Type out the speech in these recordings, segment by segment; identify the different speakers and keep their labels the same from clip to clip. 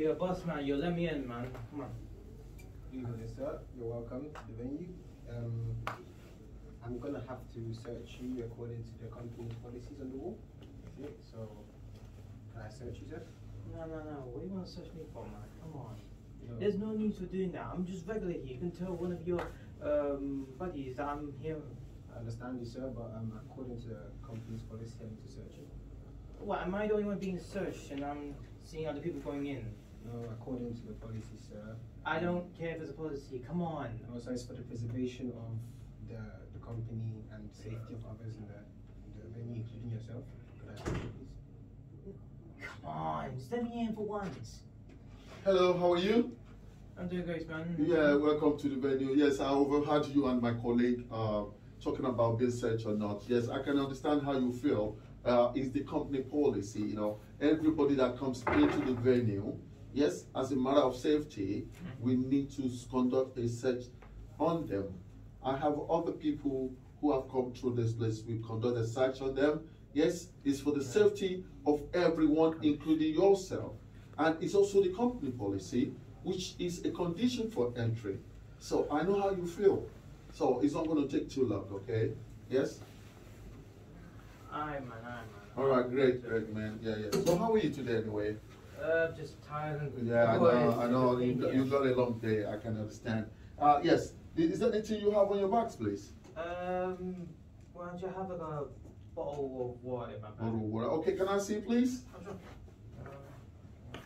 Speaker 1: You're a boss man, you let me in, man. Come on.
Speaker 2: Evening, sir. You're welcome to the venue. Um, I'm gonna have to search you according to the company's policies on the wall. Okay, so can I search you, sir?
Speaker 1: No, no, no. What do you want to search me for, man? Come on.
Speaker 2: No.
Speaker 1: There's no need for doing that. I'm just regular here. You can tell one of your um, buddies that I'm here.
Speaker 2: I understand you, sir, but um, according to the company's policy, I need to search you.
Speaker 1: What, am I the only one being searched and I'm seeing other people going in?
Speaker 2: No, according to the policy, sir.
Speaker 1: I don't care if there's a policy. Come on.
Speaker 2: No, so it's for the preservation of the the company and safety of others in the, in the venue, including yourself. Could I search you, please?
Speaker 1: Come on. Just let me in for once.
Speaker 3: Hello, how are you?
Speaker 1: I'm doing great, man.
Speaker 3: Yeah, welcome to the venue. Yes, I overheard you and my colleague uh, talking about being searched or not. Yes, I can understand how you feel. Uh, it's the company policy, you know. Everybody that comes into the venue, yes, as a matter of safety, mm-hmm. we need to conduct a search on them. I have other people who have come through this place. We conduct a search on them. Yes, it's for the mm-hmm. safety of everyone, mm-hmm. including yourself. And it's also the company policy, which is a condition for entry. So I know how you feel. So it's not going to take too long, okay? Yes?
Speaker 1: Aye, man. Aye, man.
Speaker 3: All right, great, great, man. Yeah, yeah. So how are you today, anyway?
Speaker 1: Uh, just tired and
Speaker 3: Yeah, I know, I know. You got, you got a long day. I can understand. Uh, yes. Is there anything you have on your box, please?
Speaker 1: Um, why don't you have like a bottle of water in my bag?
Speaker 3: Bottle of water. Okay, can I see, please?
Speaker 1: Oh, sure. Uh,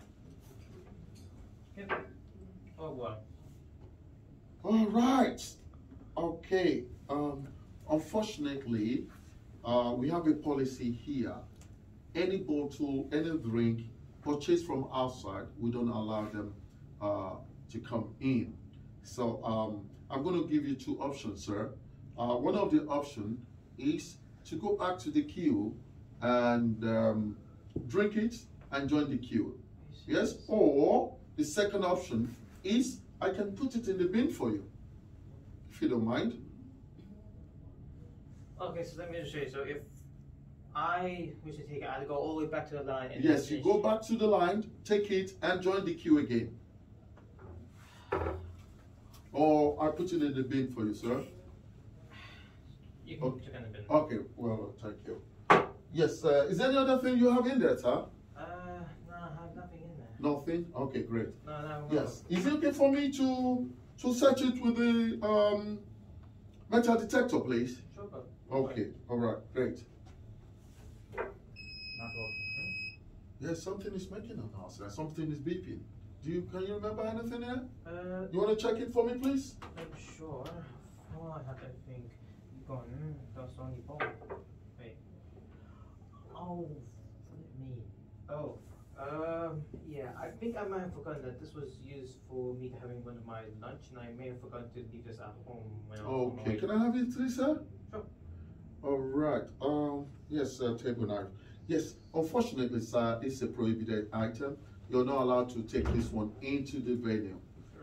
Speaker 1: yep. Oh, what?
Speaker 3: All right. Okay. Um, unfortunately, uh, we have a policy here. Any bottle, any drink purchased from outside, we don't allow them uh, to come in. So um, I'm going to give you two options, sir. Uh, one of the options is to go back to the queue and um, drink it and join the queue. Yes, or the second option is I can put it in the bin for you, if you don't mind.
Speaker 1: Okay, so let me just show you. So if I wish to take it, I have to go all the way back to the line. And
Speaker 3: Yes, you go back to the line, take it, and join the queue again. Or I put it in the bin for you, sir.
Speaker 1: You can
Speaker 3: Okay.
Speaker 1: check in the bin.
Speaker 3: Okay, well, thank you. Yes, uh, is there any other thing you have in there, sir?
Speaker 1: Uh, no, I have nothing in there.
Speaker 3: Nothing? Okay, great.
Speaker 1: No, no. no.
Speaker 3: Yes. Is it okay for me to to search it with the um, metal detector, please?
Speaker 1: Sure, but.
Speaker 3: Okay, all right, great.
Speaker 1: Not working.
Speaker 3: Yes, something is making a noise. uh, Something is beeping. Do you can you remember anything there?
Speaker 1: Uh,
Speaker 3: You want to check it for me, please?
Speaker 1: I'm sure. Oh, I have everything gone. That's only ball. Wait. Oh, me. Oh, um, yeah. I think I might have forgotten that this was used for me having one of my lunch, and I may have forgotten to leave this at home when I was
Speaker 3: Okay, can I have it, sir?
Speaker 1: Sure.
Speaker 3: All right. Um. Yes, uh, table knife. Yes. Unfortunately, sir, it's a prohibited item. You're not allowed to take this one into the venue.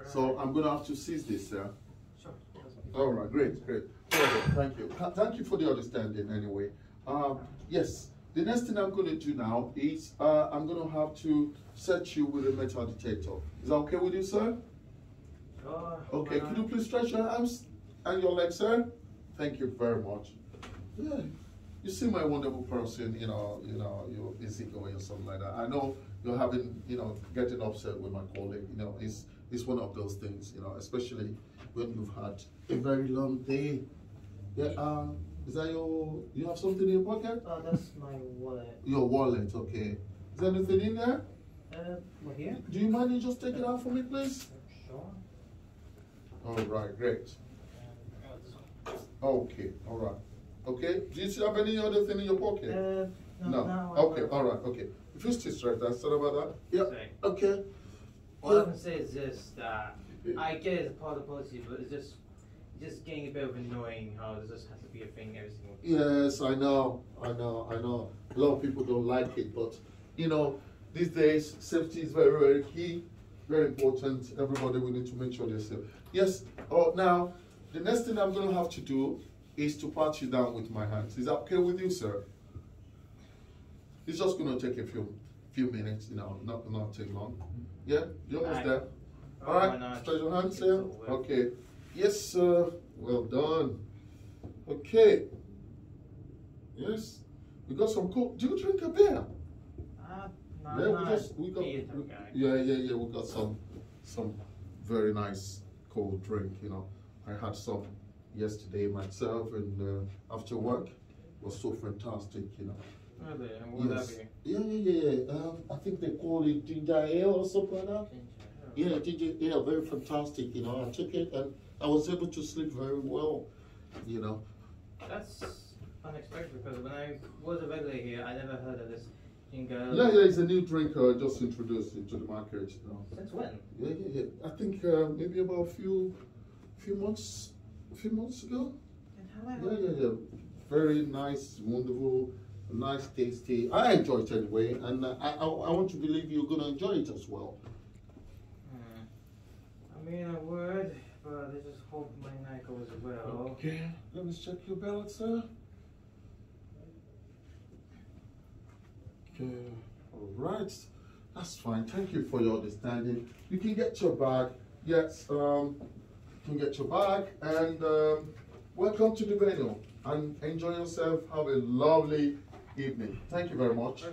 Speaker 3: So I'm gonna have to seize this, sir.
Speaker 1: Sure.
Speaker 3: All right, great, great. Okay, thank you. Thank you for the understanding anyway. Um, yes, the next thing I'm going to do now is uh, I'm going to have to search you with a metal detector. Is that okay with you, sir?
Speaker 1: Sure.
Speaker 3: Okay, could you please stretch your arms and your legs, sir? Thank you very much. Yeah, you seem a wonderful person, you know, you know, you're easygoing or something like that. I know you're having, you know, getting upset with my colleague, you know, it's, it's one of those things, you know, especially when you've had a very long day. Yeah, um, is that your, you have something in your pocket?
Speaker 1: Oh, that's my wallet.
Speaker 3: Your wallet, okay. Is there anything in there?
Speaker 1: Uh, here?
Speaker 3: Do you mind you just take it out for me, please?
Speaker 1: Sure.
Speaker 3: All right, great.
Speaker 1: One.
Speaker 3: Okay, all right. Okay, do you have any other thing in your pocket?
Speaker 1: Uh, no.
Speaker 3: No.
Speaker 1: no
Speaker 3: Okay, all right, okay. If you still straight, that's sorry about that. Yeah.
Speaker 1: Sorry.
Speaker 3: Okay.
Speaker 1: All I
Speaker 3: Yeah.
Speaker 1: can say is this: that I get it as a part of the policy, but it's just just getting a bit of annoying how this just has to be a thing every single. time.
Speaker 3: Yes, I know, I know, I know. A lot of people don't like it, but you know, these days safety is very, very key, very important. Everybody, we need to make sure they're safe. Yes. Oh, now the next thing I'm going to have to do is to pat you down with my hands. Is that okay with you, sir? It's just going to take a few few minutes, you know, not not too long. Yeah, you're almost there.
Speaker 1: All right,
Speaker 3: All
Speaker 1: why
Speaker 3: right,
Speaker 1: not?
Speaker 3: stretch your hands here. Okay. Yes, sir. Well done. Okay. Yes, we got some cool. Do you drink a beer?
Speaker 1: Ah, no,
Speaker 3: yeah, we just we got. we- yeah, yeah, yeah. We got some some very nice cold drink. You know, I had some yesterday myself, and uh, after work was so fantastic. You know.
Speaker 1: Really? And what
Speaker 3: Yes.
Speaker 1: that be?
Speaker 3: Yeah, yeah, yeah. Um, I think they call it ginger ale or something like that. Yeah, ginger ale, very fantastic. You know, I took it and I was able to sleep very well. You know.
Speaker 1: That's unexpected because when I was a regular here, I never heard of this ginger.
Speaker 3: Yeah, yeah. It's a new drink. I just introduced into the market. You know.
Speaker 1: Since when?
Speaker 3: Yeah, yeah, yeah. I think uh, maybe about a few, few months, a few months ago.
Speaker 1: And how I
Speaker 3: Yeah, yeah, yeah. Very nice, wonderful, nice, tasty. I enjoy it anyway, and uh, I, I, I want to believe you're gonna enjoy it as well.
Speaker 1: Hmm. I mean, I would, but I just hope my night goes well.
Speaker 3: Okay, let me check your ballot, sir. Okay, all right. That's fine. Thank you for your understanding. You can get your bag. Yes, um, can get your bag and um, welcome to the venue and enjoy yourself. Have a lovely evening. Thank you very much.